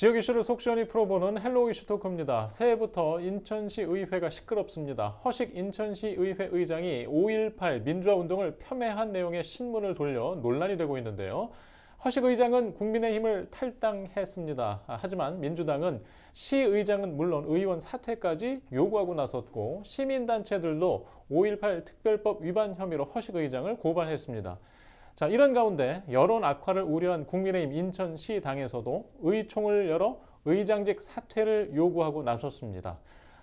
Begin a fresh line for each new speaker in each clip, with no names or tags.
지역 이슈를 속 시원히 풀어보는 헬로 이슈 토크입니다. 새해부터 인천시 의회가 시끄럽습니다. 허식 인천시 의회 의장이 5.18 민주화 운동을 폄훼한 내용의 신문을 돌려 논란이 되고 있는데요. 허식 의장은 국민의힘을 탈당했습니다. 하지만 민주당은 시의장은 물론 의원 사퇴까지 요구하고 나섰고 시민단체들도 5.18 특별법 위반 혐의로 허식 의장을 고발했습니다. 자, 이런 가운데 여론 악화를 우려한 국민의힘 인천시 당에서도 의총을 열어 의장직 사퇴를 요구하고 나섰습니다.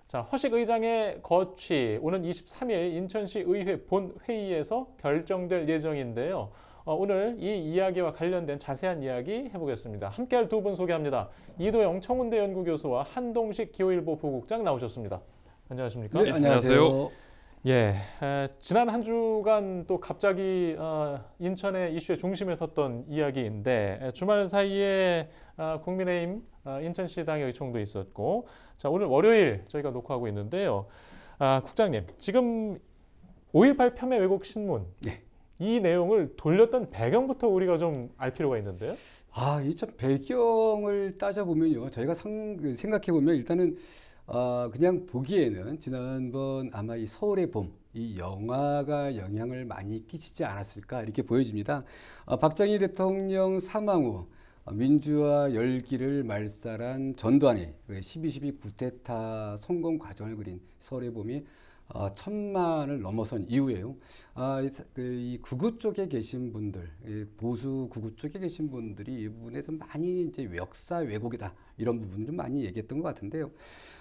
자, 허식 의장의 거취 오는 23일 인천시 의회 본회의에서 결정될 예정인데요. 어, 오늘 이 이야기와 관련된 자세한 이야기 해보겠습니다. 함께할 두 분 소개합니다. 이도영 청운대 연구교수와 한동식 기호일보 부국장 나오셨습니다. 안녕하십니까?
네, 안녕하세요.
예, 에, 지난 한 주간 또 갑자기 어, 인천의 이슈의 중심에 섰던 이야기인데 에, 주말 사이에 어, 국민의힘 어, 인천시당의 의총도 있었고 자 오늘 월요일 저희가 녹화하고 있는데요. 아, 국장님 지금 5.18 폄훼 왜곡 신문
네.
이 내용을 돌렸던 배경부터 우리가 좀 알 필요가 있는데요.
아, 이 참 배경을 따져보면요. 저희가 상, 그 생각해보면 일단은 어, 그냥 보기에는 지난번 아마 이 서울의 봄, 이 영화가 영향을 많이 끼치지 않았을까 이렇게 보여집니다. 어, 박정희 대통령 사망 후 어, 민주화 열기를 말살한 12.12그 구테타 성공 과정을 그린 서울의 봄이 어, 천만을 넘어선 이후에요. 아, 그, 이 구구 쪽에 계신 분들, 이 보수 구구 쪽에 계신 분들이 이 부분에 좀 많이 이제 역사 왜곡이다 이런 부분 좀 많이 얘기했던 것 같은데요.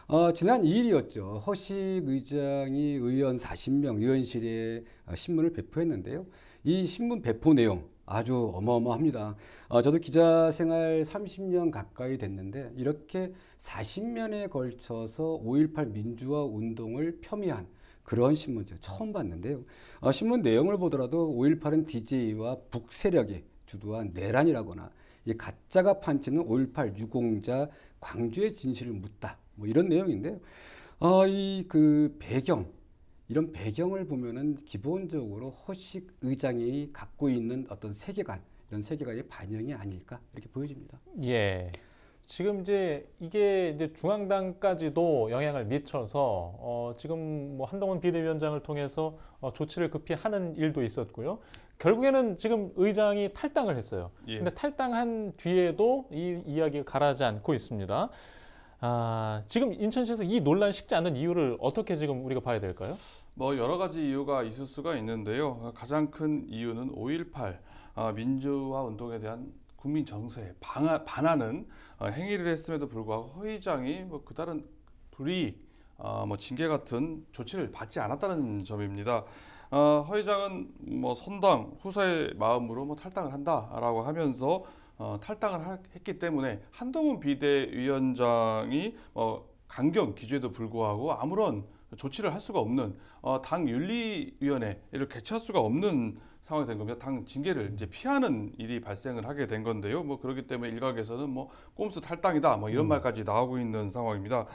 어, 지난 2일이었죠. 허식 의장이 의원 40명 의원실에 어, 신문을 배포했는데요. 이 신문 배포 내용 아주 어마어마합니다. 어, 저도 기자 생활 30년 가까이 됐는데 이렇게 40년에 걸쳐서 5.18 민주화 운동을 폄훼한 그런 신문 제가 처음 봤는데요. 어, 신문 내용을 보더라도 5.18은 DJ와 북세력이 주도한 내란이라거나 이 가짜가 판치는 5.18 유공자 광주의 진실을 묻다. 뭐 이런 내용인데요. 어, 이그 배경 이런 배경을 보면은 기본적으로 허식 의장이 갖고 있는 어떤 세계관 이런 세계관의 반영이 아닐까 이렇게 보여집니다.
예. 지금 이제 이게 이제 중앙당까지도 영향을 미쳐서 어 지금 뭐 한동훈 비대위원장을 통해서 어 조치를 급히 하는 일도 있었고요. 결국에는 지금 의장이 탈당을 했어요. 예. 근데 탈당한 뒤에도 이 이야기가 가라지 않고 있습니다. 아, 지금 인천시에서 이 논란 식지 않는 이유를 어떻게 지금 우리가 봐야 될까요?
뭐 여러 가지 이유가 있을 수가 있는데요. 가장 큰 이유는 5.18 아, 민주화 운동에 대한 국민 정서에 반하는 어, 행위를 했음에도 불구하고 허 의장이 뭐 그다른 불이익, 어, 뭐 징계 같은 조치를 받지 않았다는 점입니다. 어, 허 의장은 뭐 선당 후사의 마음으로 뭐 탈당을 한다라고 하면서 어, 탈당을 하, 했기 때문에 한동훈 비대위원장이 어, 강경 기조에도 불구하고 아무런 조치를 할 수가 없는 어, 당 윤리위원회를 개최할 수가 없는 상황이 된 겁니다. 당 징계를 이제 피하는 일이 발생을 하게 된 건데요. 뭐 그렇기 때문에 일각에서는 뭐 꼼수 탈당이다 뭐 이런 음. 말까지 나오고 있는 상황입니다.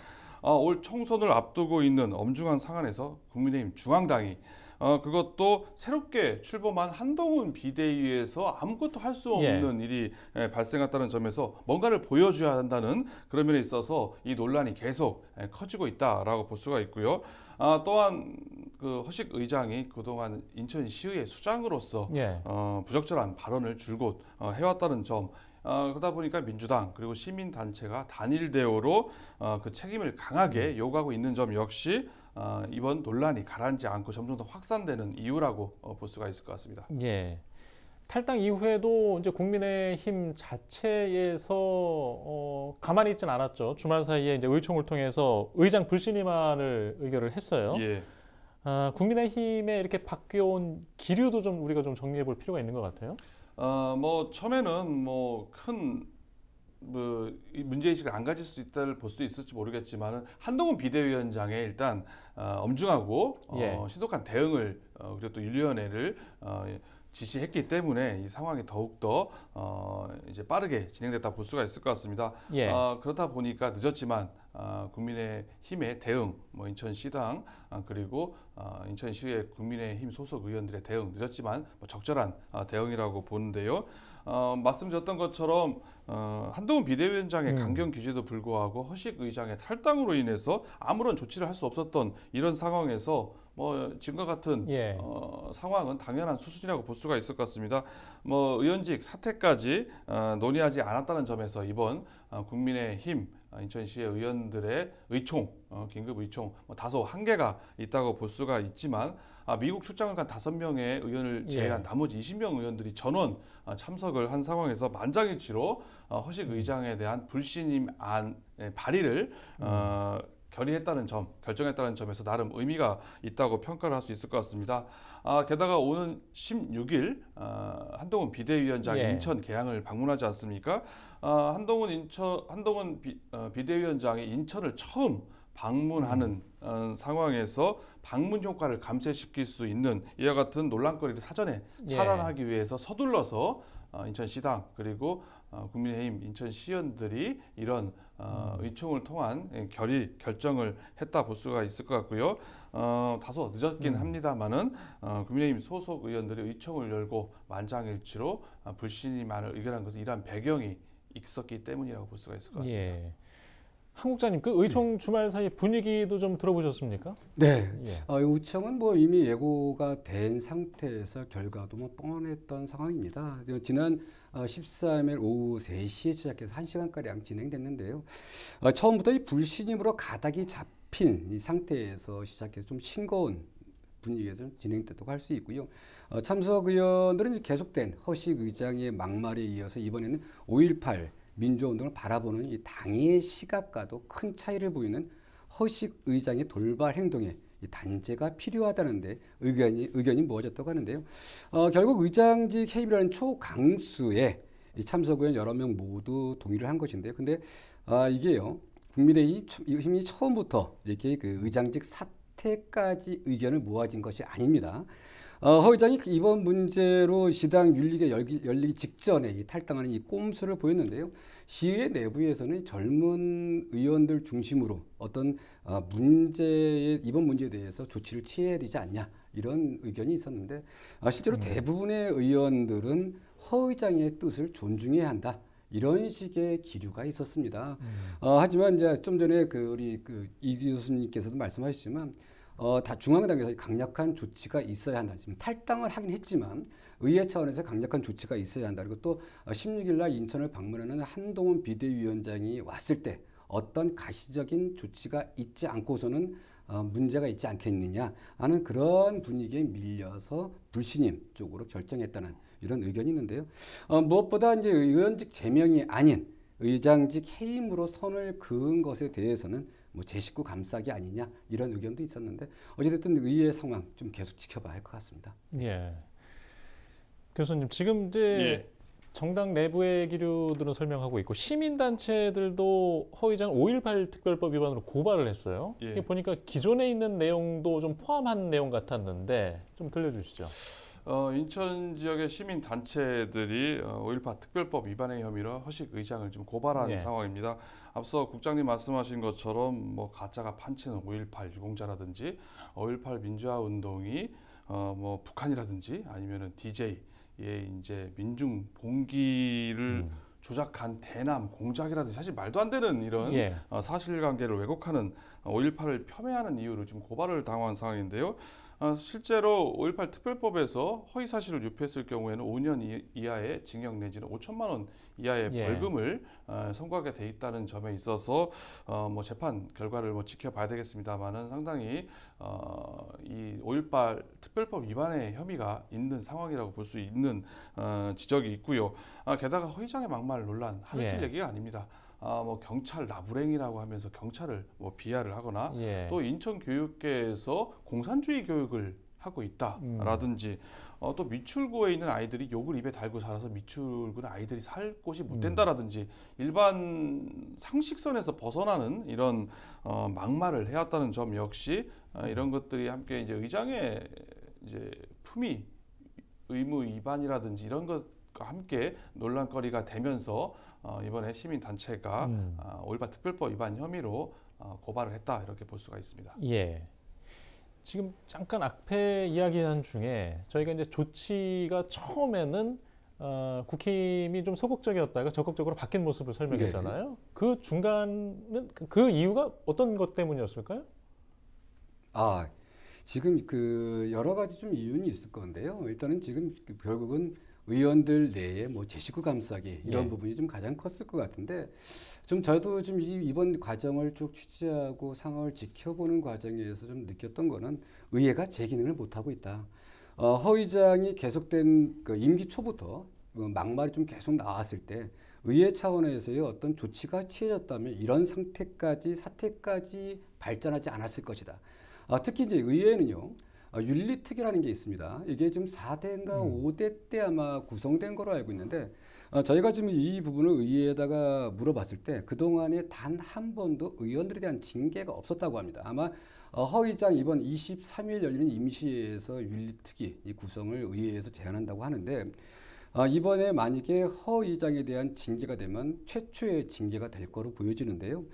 어, 올 총선을 앞두고 있는 엄중한 상황에서 국민의힘 중앙당이 어, 그것도 새롭게 출범한 한동훈 비대위에서 아무것도 할 수 없는 예. 일이 예, 발생했다는 점에서 뭔가를 보여줘야 한다는 그런 면에 있어서 이 논란이 계속 예, 커지고 있다라고 볼 수가 있고요. 아, 또한 그 허식 의장이 그동안 인천시의회 수장으로서 예. 어, 부적절한 발언을 줄곧 어, 해왔다는 점 어, 그러다 보니까 민주당 그리고 시민단체가 단일 대우로 어, 그 책임을 강하게 음. 요구하고 있는 점 역시 어, 이번 논란이 가라앉지 않고 점점 더 확산되는 이유라고 어, 볼 수가 있을 것 같습니다.
예. 탈당 이후에도 이제 국민의힘 자체에서 어, 가만히 있지는 않았죠. 주말 사이에 이제 의총을 통해서 의장 불신임안을 의결을 했어요. 예. 아, 국민의힘에 이렇게 바뀌어온 기류도 좀 우리가 좀 정리해 볼 필요가 있는 것 같아요.
어, 뭐 처음에는 뭐 큰 뭐 문제의식을 안 가질 수 있다를 볼 수 있을지 모르겠지만은 한동훈 비대위원장의 일단 어, 엄중하고 어, 예. 신속한 대응을 어, 그리고 또 윤리위원회를 어, 지시했기 때문에 이 상황이 더욱더 어, 이제 빠르게 진행됐다 볼 수가 있을 것 같습니다. 예. 어, 그렇다 보니까 늦었지만 아, 국민의힘의 대응, 뭐 인천시당 아, 그리고 아, 인천시의 국민의힘 소속 의원들의 대응 늦었지만 뭐 적절한 아, 대응이라고 보는데요. 어, 말씀드렸던 것처럼 어, 한동훈 비대위원장의
음.
강경 규제도 불구하고 허식 의장의 탈당으로 인해서 아무런 조치를 할 수 없었던 이런 상황에서 뭐 지금과 같은
예.
어, 상황은 당연한 수순이라고 볼 수가 있을 것 같습니다. 뭐 의원직 사퇴까지 어, 논의하지 않았다는 점에서 이번 어, 국민의힘 어, 인천시의 의원들의 의총, 어, 긴급 의총 뭐 다소 한계가 있다고 볼 수가 있지만 아, 미국 출장을 간 다섯 명의 의원을 제외한
예.
나머지 20명 의원들이 전원 어, 참석을 한 상황에서 만장일치로 어, 허식 의장에 대한 불신임 안 예, 발의를 어, 결의했다는 점, 결정했다는 점에서 나름 의미가 있다고 평가를 할 수 있을 것 같습니다. 아, 게다가 오는 16일 아, 한동훈 비대위원장
예.
인천 계양을 방문하지 않습니까? 아, 한동훈 인천 한동훈 비, 어, 비대위원장이 인천을 처음 방문하는 어, 상황에서 방문 효과를 감쇄시킬 수 있는 이와 같은 논란거리를 사전에
예.
차단하기 위해서 서둘러서 어, 인천시당 그리고 어, 국민의힘 인천 시의원들이 이런 어, 의총을 통한 예, 결의 결정을 했다 볼 수가 있을 것 같고요. 어, 다소 늦었긴
음.
합니다만은 어, 국민의힘 소속 의원들이 의총을 열고 만장일치로 어, 불신이 많을 의결한 것은 이러한 배경이 있었기 때문이라고 볼 수가 있을 것 같습니다.
예. 한국자님 그 의총 주말 사이 분위기도 좀 들어보셨습니까?
네.
예.
어, 이 우청은 뭐 이미 예고가 된 상태에서 결과도 뭐 뻔했던 상황입니다. 저 지난 어, 13일 오후 3시에 시작해서 1시간가량 진행됐는데요. 어, 처음부터 이 불신임으로 가닥이 잡힌 이 상태에서 시작해서 좀 싱거운 분위기에서 진행됐다고 할 수 있고요. 어, 참석 의원들은 계속된 허식 의장의 막말에 이어서 이번에는 5.18 민주운동을 바라보는 이 당의 시각과도 큰 차이를 보이는 허식 의장의 돌발 행동에 이 단죄가 필요하다는데 의견이 의견이 모아졌다고 하는데요. 어, 결국 의장직 해임이라는 초강수에 이 참석 의원 여러 명 모두 동의를 한 것인데요. 근데 아, 이게요. 국민의힘이 처음부터 이렇게 그 의장직 사퇴까지 의견을 모아진 것이 아닙니다. 어, 허 의장이 이번 문제로 시당 윤리가 열기, 열리기 직전에 이 탈당하는 이 꼼수를 보였는데요. 시의 내부에서는 젊은 의원들 중심으로 어떤 어, 문제에 이번 문제에 대해서 조치를 취해야 되지 않냐 이런 의견이 있었는데 아, 실제로 대부분의 의원들은 허 의장의 뜻을 존중해야 한다. 이런 식의 기류가 있었습니다. 어, 하지만 이제 좀 전에 그 우리 그 이 교수님께서도 말씀하셨지만 어, 다 중앙당에서 강력한 조치가 있어야 한다. 지금 탈당을 하긴 했지만 의회 차원에서 강력한 조치가 있어야 한다. 그리고 또 어, 16일 날 인천을 방문하는 한동훈 비대위원장이 왔을 때 어떤 가시적인 조치가 있지 않고서는 어, 문제가 있지 않겠느냐 하는 그런 분위기에 밀려서 불신임 쪽으로 결정했다는 이런 의견이 있는데요. 어, 무엇보다 이제 의원직 제명이 아닌 의장직 해임으로 선을 그은 것에 대해서는 뭐 제 식구 감싸기 아니냐 이런 의견도 있었는데 어찌됐든 의회 상황 좀 계속 지켜봐야 할 것 같습니다.
예. 교수님 지금 이제
예.
정당 내부의 기류들은 설명하고 있고 시민단체들도 허위장 5.18 특별법 위반으로 고발을 했어요.
예.
이게 보니까 기존에 있는 내용도 좀 포함한 내용 같았는데 좀 들려주시죠.
어, 인천 지역의 시민 단체들이 어, 5.18 특별법 위반의 혐의로 허식 의장을 좀 고발한
예.
상황입니다. 앞서 국장님 말씀하신 것처럼 뭐 가짜가 판치는 5.18 유공자라든지 5.18 민주화 운동이 어, 뭐 북한이라든지 아니면은 DJ의 이제 민중 봉기를
음.
조작한 대남 공작이라든지 사실 말도 안 되는 이런
예.
어, 사실관계를 왜곡하는 5.18을 폄훼하는 이유로 지금 고발을 당한 상황인데요. 어, 실제로 5.18 특별법에서 허위 사실을 유포했을 경우에는 5년 이- 이하의 징역 내지는 5천만 원 이하의
예.
벌금을 어, 선고하게 돼 있다는 점에 있어서 어, 뭐 재판 결과를 뭐 지켜봐야 되겠습니다만은 상당히 어, 이5.18 특별법 위반의 혐의가 있는 상황이라고 볼 수 있는 어, 지적이 있고요. 아, 게다가 허위장애 막말 논란 하루 이틀
예.
얘기가 아닙니다. 아, 뭐 경찰 나부랭이라고 하면서 경찰을 뭐 비하를 하거나
예.
또 인천 교육계에서 공산주의 교육을 하고 있다라든지 어, 또 미출구에 있는 아이들이 욕을 입에 달고 살아서 미출구는 아이들이 살 곳이 못 된다라든지 일반 상식선에서 벗어나는 이런 어, 막말을 해왔다는 점 역시 어, 이런 것들이 함께 이제 의장의 이제 품위 의무 위반이라든지 이런 것과 함께 논란거리가 되면서 어, 이번에 시민 단체가
음.
어, 5.18 특별법 위반 혐의로 어, 고발을 했다 이렇게 볼 수가 있습니다.
예. 지금 잠깐 앞에 이야기한 중에 저희가 이제 조치가 처음에는 어, 국힘이 좀 소극적이었다가 적극적으로 바뀐 모습을 설명했잖아요. 그 중간은 그- 그 이유가 어떤 것 때문이었을까요?
아, 지금 그 여러 가지 좀 이유는 있을 건데요. 일단은 지금 그 결국은 의원들 내에 뭐 제식구 감싸기 이런
예.
부분이 좀 가장 컸을 것 같은데 좀 저도 좀 이- 이번 과정을 쭉 취재하고 상황을 지켜보는 과정에서 좀 느꼈던 거는 의회가 제 기능을 못 하고 있다. 어, 허 의장이 계속된 그 임기 초부터 어, 막말이 좀 계속 나왔을 때 의회 차원에서의 어떤 조치가 취해졌다면 이런 상태까지 사태까지 발전하지 않았을 것이다. 아, 특히 이제 의회는요. 아, 윤리특위라는 게 있습니다. 이게 지금 4대인가
음.
5대 때 아마 구성된 거로 알고 있는데 아, 저희가 지금 이 부분을 의회에다가 물어봤을 때 그동안에 단 한 번도 의원들에 대한 징계가 없었다고 합니다. 아마 어, 허의장 이번 23일 열리는 임시회에서 윤리특위 이 구성을 의회에서 제안한다고 하는데 아, 이번에 만약에 허 의장에 대한 징계가 되면 최초의 징계가 될 거로 보여지는데요.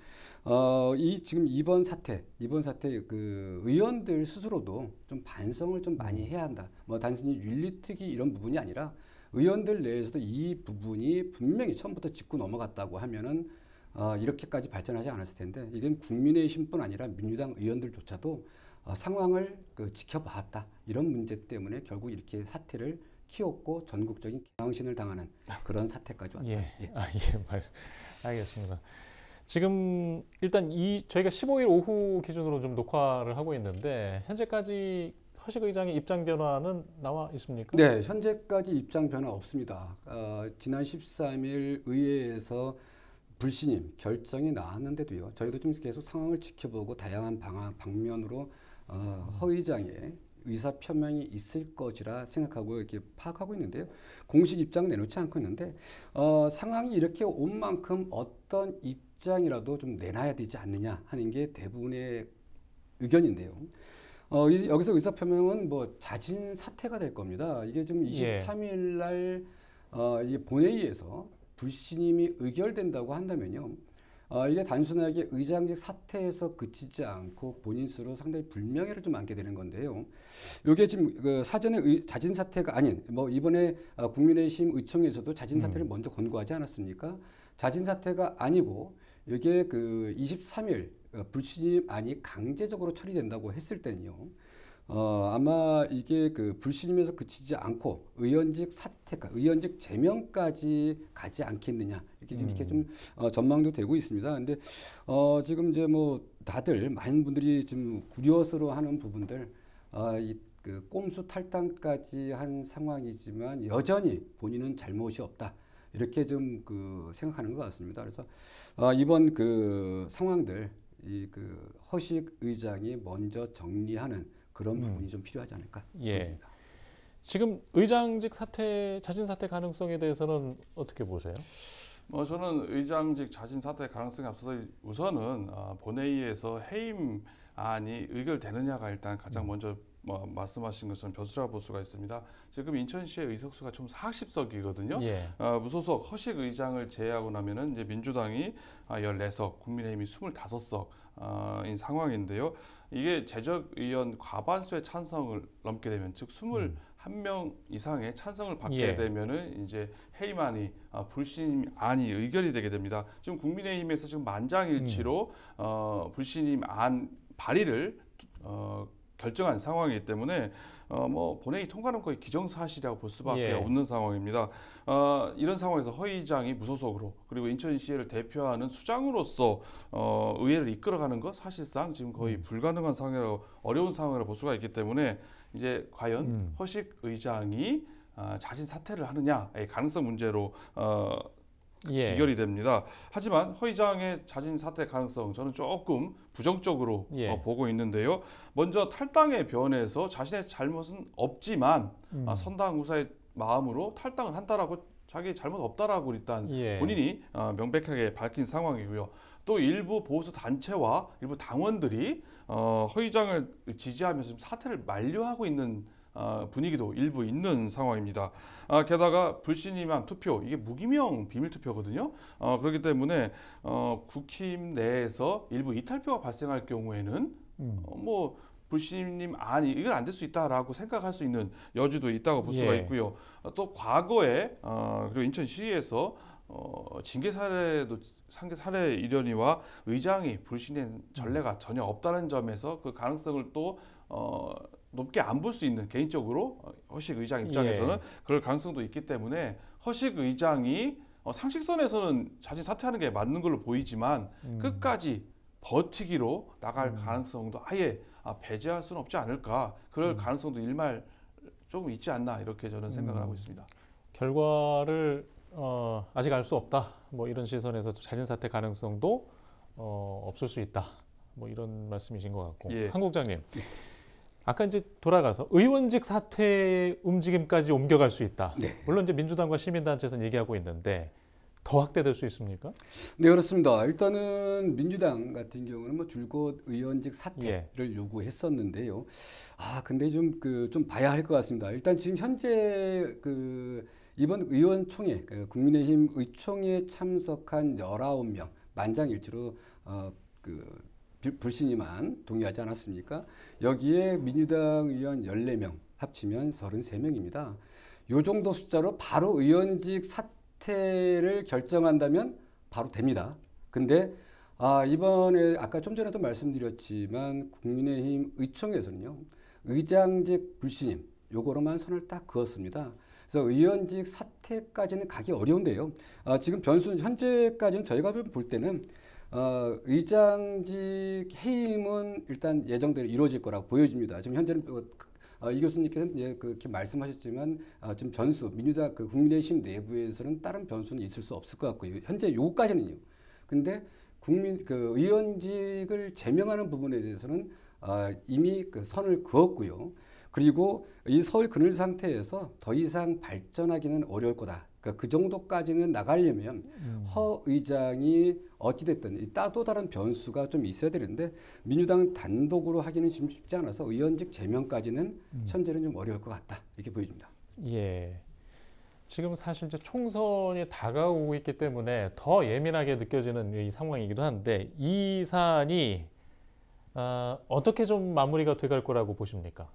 어, 이 지금 이번 사태, 이번 사태 그 의원들 스스로도 좀 반성을 좀 많이 해야 한다. 뭐 단순히 윤리특위 이런 부분이 아니라 의원들 내에서도 이 부분이 분명히 처음부터 짚고 넘어갔다고 하면은 어, 이렇게까지 발전하지 않았을 텐데 이건 국민의힘뿐 아니라 민주당 의원들조차도 어, 상황을 그 지켜봤다 이런 문제 때문에 결국 이렇게 사태를 키웠고 전국적인 개망신을 당하는 그런 사태까지 왔다.
예.
예.
아, 예. 말, 알겠습니다. 지금 일단 이 저희가 15일 오후 기준으로 좀 녹화를 하고 있는데 현재까지 허식 의장의 입장 변화는 나와 있습니까?
네, 현재까지 입장 변화 없습니다. 어, 지난 13일 의회에서 불신임 결정이 나왔는데도요. 저희도 좀 계속 상황을 지켜보고 다양한 방안 방면으로 어, 허 의장의 의사 표명이 있을 것이라 생각하고 이렇게 파악하고 있는데요. 공식 입장 내놓지 않고 있는데 어, 상황이 이렇게 온 만큼 어떤 입장이라도 좀 내놔야 되지 않느냐 하는 게 대부분의 의견인데요. 어, 이- 여기서 의사 표명은 뭐 자진 사퇴가 될 겁니다. 이게 좀
예.
23일 날 어, 이게 본회의에서 불신임이 의결된다고 한다면요. 어, 이게 단순하게 의장직 사퇴에서 그치지 않고 본인 스스로 상당히 불명예를 좀 안게 되는 건데요. 이게 지금 그 사전에 의, 자진 사퇴가 아닌 뭐 이번에 어, 국민의힘 의총에서도 자진 사퇴를 먼저 권고하지 않았습니까? 자진 사퇴가 아니고 이게 그 23일 어, 불신임 안이 강제적으로 처리된다고 했을 때는요. 어, 아마 이게 그 불신임에서 그치지 않고 의원직 사퇴가 의원직 제명까지 가지 않겠느냐 이렇게 좀 이렇게 좀 어, 전망도 되고 있습니다. 근데 어, 지금 이제 뭐 다들 많은 분들이 좀 우려스러워하는 부분들 어, 이그 꼼수 탈당까지 한 상황이지만 여전히 본인은 잘못이 없다. 이렇게 좀 그 생각하는 것 같습니다. 그래서 어, 이번 그 상황들 이 그 허식 의장이 먼저 정리하는 그런 부분이 좀 필요하지 않을까
예. 지금 의장직 사퇴 자진 사퇴 가능성에 대해서는 어떻게 보세요?
뭐 저는 의장직 자진 사퇴 가능성이 앞서서 우선은 어, 본회의에서 해임안이 의결되느냐가 일단 가장 먼저 뭐 말씀하신 것처럼 변수라고 볼 수가 있습니다. 지금 인천시의 의석수가 좀 40석이거든요.
예.
어, 무소속 허식 의장을 제외하고 나면은 이제 민주당이 아, 14석, 국민의힘이 25석 어, 인 상황인데요. 이게 재적 의원 과반수의 찬성을 넘게 되면 즉 21명 이상의 찬성을 받게
예.
되면은 이제 해임안이 아, 불신임안이 의결이 되게 됩니다. 지금 국민의힘에서 지금 만장일치로 어, 불신임안 발의를 어, 결정한 상황이기 때문에 어, 뭐 본회의 통과는 거의 기정사실이라고 볼 수밖에
예.
없는 상황입니다. 어, 이런 상황에서 허 의장이 무소속으로 그리고 인천시를 대표하는 수장으로서 어, 의회를 이끌어가는 것 사실상 지금 거의
음.
불가능한 상황이라고 어려운 상황이라고 볼 수가 있기 때문에 이제 과연
음.
허식 의장이 어, 자신 사퇴를 하느냐의 가능성 문제로 어,
예.
기결이 됩니다. 하지만 허 의장의 자진 사퇴 가능성 저는 조금 부정적으로
예.
어, 보고 있는데요. 먼저 탈당의 변에서 자신의 잘못은 없지만
음.
아, 선당 우사의 마음으로 탈당을 한다라고 자기 잘못 없다라고 일단
예.
본인이 어, 명백하게 밝힌 상황이고요. 또 일부 보수 단체와 일부 당원들이 어, 허 의장을 지지하면서 사퇴를 만료하고 있는 어, 분위기도 일부 있는 상황입니다. 아, 게다가 불신임한 투표 이게 무기명 비밀 투표거든요. 어, 그렇기 때문에 어, 국힘 내에서 일부 이탈표가 발생할 경우에는
음.
어, 뭐 불신임 아니 이건 안될 수 있다라고 생각할 수 있는 여지도 있다고 볼 수가
예.
있고요. 어, 또 과거에 어, 그리고 인천시에서 어, 징계 사례도 상계 사례 일련이와 의장이 불신된 전례가 전혀 없다는 점에서 그 가능성을 또 어, 높게 안 볼 수 있는 개인적으로 어, 허식 의장 입장에서는
예.
그럴 가능성도 있기 때문에 허식 의장이 어, 상식선에서는 자진 사퇴하는 게 맞는 걸로 보이지만
음.
끝까지 버티기로 나갈
음.
가능성도 아예 아, 배제할 수는 없지 않을까 그럴
음.
가능성도 일말 조금 있지 않나 이렇게 저는 생각을
음.
하고 있습니다.
결과를 어, 아직 알 수 없다. 뭐 이런 시선에서 자진 사퇴 가능성도 어, 없을 수 있다. 뭐 이런 말씀이신 것 같고
예.
한국장님. 아까 이제 돌아가서 의원직 사퇴 움직임까지 옮겨갈 수 있다.
네.
물론 이제 민주당과 시민단체에서는 얘기하고 있는데 더 확대될 수 있습니까?
네 그렇습니다. 일단은 민주당 같은 경우는 뭐 줄곧 의원직 사퇴를
예.
요구했었는데요. 아 근데 좀 그 좀 봐야 할 것 같습니다. 일단 지금 현재 그 이번 의원총회 그 국민의힘 의총에 참석한 19명 만장일치로 어 그 불신임안 동의하지 않았습니까? 여기에 민주당 의원 14명 합치면 33명입니다. 요 정도 숫자로 바로 의원직 사퇴를 결정한다면 바로 됩니다. 근데 아, 이번에 아까 좀 전에도 말씀드렸지만 국민의힘 의총에서는요. 의장직 불신임 요거로만 선을 딱 그었습니다. 그래서 의원직 사퇴까지는 가기 어려운데요. 아, 지금 변수 현재까지는 저희가 볼 때는 어, 의장직 해임은 일단 예정대로 이루어질 거라고 보여집니다. 지금 현재는 어, 어, 이 교수님께서는 예, 그렇게 말씀하셨지만 어, 좀 변수 민주당 그 국민의힘 내부에서는 다른 변수는 있을 수 없을 것 같고요. 현재 요까지는요. 근데 국민 그 의원직을 제명하는 부분에 대해서는 어, 이미 그 선을 그었고요. 그리고 이 서울 그늘 상태에서 더 이상 발전하기는 어려울 거다. 그러니까 그 정도까지는 나가려면
음.
허 의장이 어찌됐든 이 따- 또 다른 변수가 좀 있어야 되는데 민주당 단독으로 하기는 지금 쉽지 않아서 의원직 제명까지는
음.
현재는 좀 어려울 것 같다 이렇게 보여집니다.
예. 지금 사실 이제 총선이 다가오고 있기 때문에 더 예민하게 느껴지는 이 상황이기도 한데 이 사안이 아, 어떻게 좀 마무리가 돼갈 거라고 보십니까?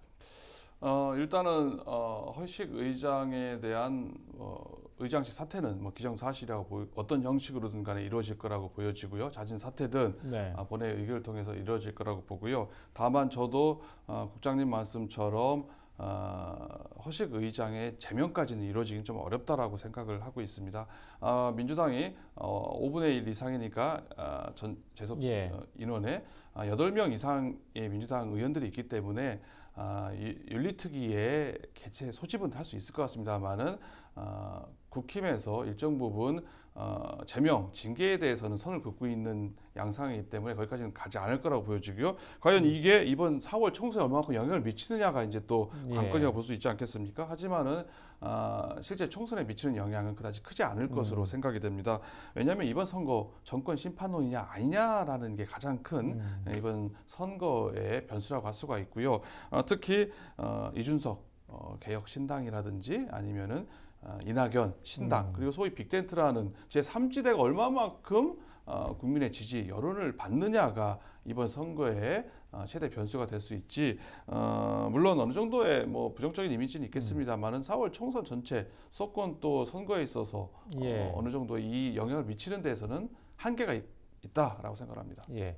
어, 일단은 어, 허식 의장에 대한 어, 의장직 사퇴는 뭐 기정사실이라고 보이, 어떤 형식으로든 간에 이루어질 거라고 보여지고요. 자진 사퇴든
네.
아, 본회의 의결을 통해서 이루어질 거라고 보고요. 다만 저도 어, 국장님 말씀처럼 어, 허식 의장의 제명까지는 이루어지긴 좀 어렵다라고 생각을 하고 있습니다. 아, 민주당이 어, 5분의 1 이상이니까 아, 전 재석
예.
어, 인원에 아, 8명 이상의 민주당 의원들이 있기 때문에 아, 이 윤리특위의 개최 소집은 할 수 있을 것 같습니다만은 아, 국힘에서 일정 부분 어, 제명, 징계에 대해서는 선을 긋고 있는 양상이기 때문에 거기까지는 가지 않을 거라고 보여지고요. 과연 이게 이번 4월 총선에 얼마만큼 영향을 미치느냐가 이제 또
예.
관건이라고 볼수 있지 않겠습니까? 하지만은 아, 실제 총선에 미치는 영향은 그다지 크지 않을 것으로
음.
생각이 됩니다. 왜냐하면 이번 선거 정권 심판론이냐 아니냐라는 게 가장 큰
음.
네, 이번 선거의 변수라고 할 수가 있고요. 어, 특히 어, 이준석 어, 개혁 신당이라든지 아니면은 어, 이낙연 신당
음.
그리고 소위 빅텐트라는 제 3지대가 얼마만큼 어, 국민의 지지 여론을 받느냐가 이번 선거의 어, 최대 변수가 될 수 있지. 어, 물론 어느 정도의 뭐 부정적인 이미지는 있겠습니다만은 4월 총선 전체 수도권 또 선거에 있어서
예.
어, 어느 정도 이 영향을 미치는 데에서는 한계가 있, 있다라고 생각합니다.
예.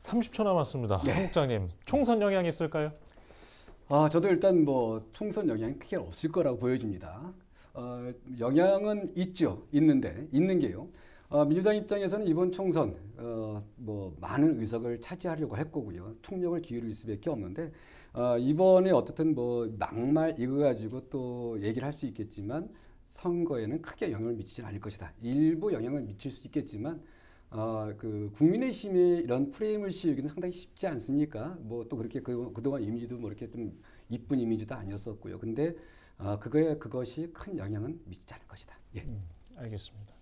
30초 남았습니다.
네.
한국장님, 총선 영향 있을까요?
아, 저도 일단 뭐 총선 영향이 크게 없을 거라고 보여집니다. 어, 영향은 있죠. 있는데 있는 게요. 어, 민주당 입장에서는 이번 총선 어, 뭐 많은 의석을 차지하려고 했고요. 총력을 기울일 수밖에 없는데 어, 이번에 어떻든 뭐 막말 이거 가지고 또 얘기를 할 수 있겠지만 선거에는 크게 영향을 미치지 않을 것이다. 일부 영향을 미칠 수 있겠지만 어, 그 국민의힘의 이런 프레임을 씌우기는 상당히 쉽지 않습니까? 뭐 또 그렇게 그, 그동안 이미지도 뭐 이렇게 좀 이쁜 이미지도 아니었었고요. 근데 어, 그거에 그것이 큰 영향은 미치지 않을 것이다. 예.
음, 알겠습니다.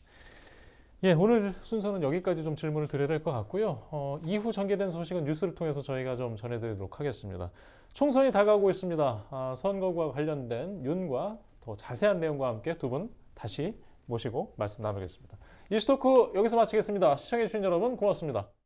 예, 오늘 순서는 여기까지 좀 질문을 드려야 될 것 같고요. 어, 이후 전개된 소식은 뉴스를 통해서 저희가 좀 전해드리도록 하겠습니다. 총선이 다가오고 있습니다. 아, 선거와 관련된 윤과 더 자세한 내용과 함께 두 분 다시 모시고 말씀 나누겠습니다. 이슈토크 여기서 마치겠습니다. 시청해주신 여러분 고맙습니다.